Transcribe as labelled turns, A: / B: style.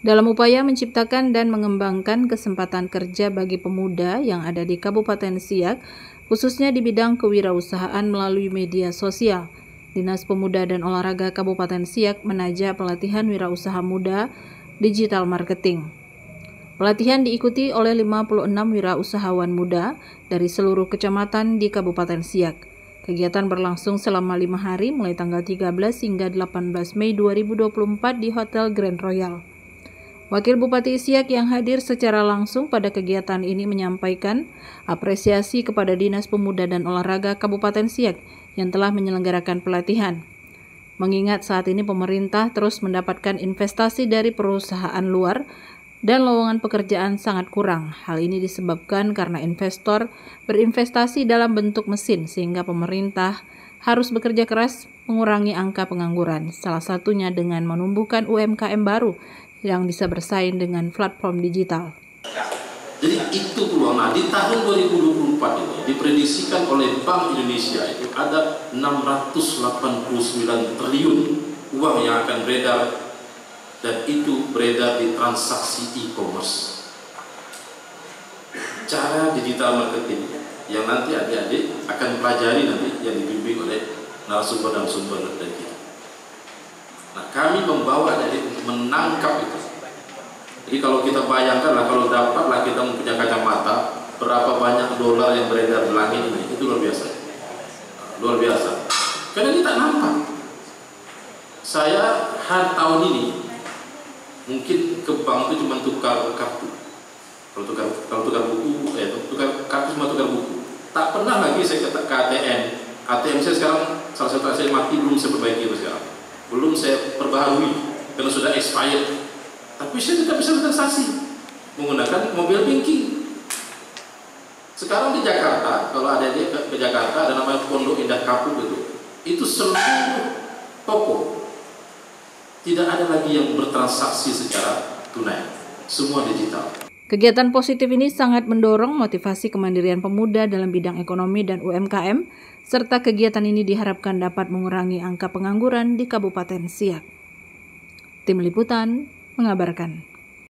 A: Dalam upaya menciptakan dan mengembangkan kesempatan kerja bagi pemuda yang ada di Kabupaten Siak, khususnya di bidang kewirausahaan melalui media sosial, Dinas Pemuda dan Olahraga Kabupaten Siak menajak pelatihan wirausaha muda digital marketing. Pelatihan diikuti oleh 56 wirausahawan muda dari seluruh kecamatan di Kabupaten Siak. Kegiatan berlangsung selama lima hari mulai tanggal 13 hingga 18 Mei 2024 di Hotel Grand Royal. Wakil Bupati Siak yang hadir secara langsung pada kegiatan ini menyampaikan apresiasi kepada Dinas Pemuda dan Olahraga Kabupaten Siak yang telah menyelenggarakan pelatihan. Mengingat saat ini pemerintah terus mendapatkan investasi dari perusahaan luar dan lowongan pekerjaan sangat kurang. Hal ini disebabkan karena investor berinvestasi dalam bentuk mesin sehingga pemerintah harus bekerja keras mengurangi angka pengangguran, salah satunya dengan menumbuhkan UMKM baru yang bisa bersaing dengan platform digital.
B: Jadi itu peluang. Nah di tahun 2024 ini diprediksikan oleh Bank Indonesia itu ada 689 triliun uang yang akan beredar dan itu beredar di transaksi e-commerce. Cara digital marketing yang nanti adik-adik akan pelajari nanti yang dibimbing oleh narasumber-narasumber dari kita. Nah, kami membawa untuk menangkap itu. Jadi kalau kita bayangkan lah, kalau dapatlah kita mempunyai kacamata, berapa banyak dolar yang beredar di langit ini, itu luar biasa. Luar biasa. Karena kita nampak. Saya hari tahun ini mungkin ke bank itu cuma tukar kartu. Kalau tukar kalau tukar buku, eh, tukar kartu cuma tukar buku. Tak pernah lagi saya ke ATM. ATM saya sekarang salah satu saya mati belum saya perbaiki sekarang belum saya perbaharui karena sudah expired. Tapi saya tidak bisa bertransaksi. Menggunakan mobil banking sekarang di Jakarta kalau ada di ke, Jakarta ada namanya Pondok Indah Kapuk itu. Itu seluruh toko. Tidak ada lagi yang bertransaksi secara tunai. Semua digital.
A: Kegiatan positif ini sangat mendorong motivasi kemandirian pemuda dalam bidang ekonomi dan UMKM, serta kegiatan ini diharapkan dapat mengurangi angka pengangguran di Kabupaten Siak. Tim Liputan mengabarkan.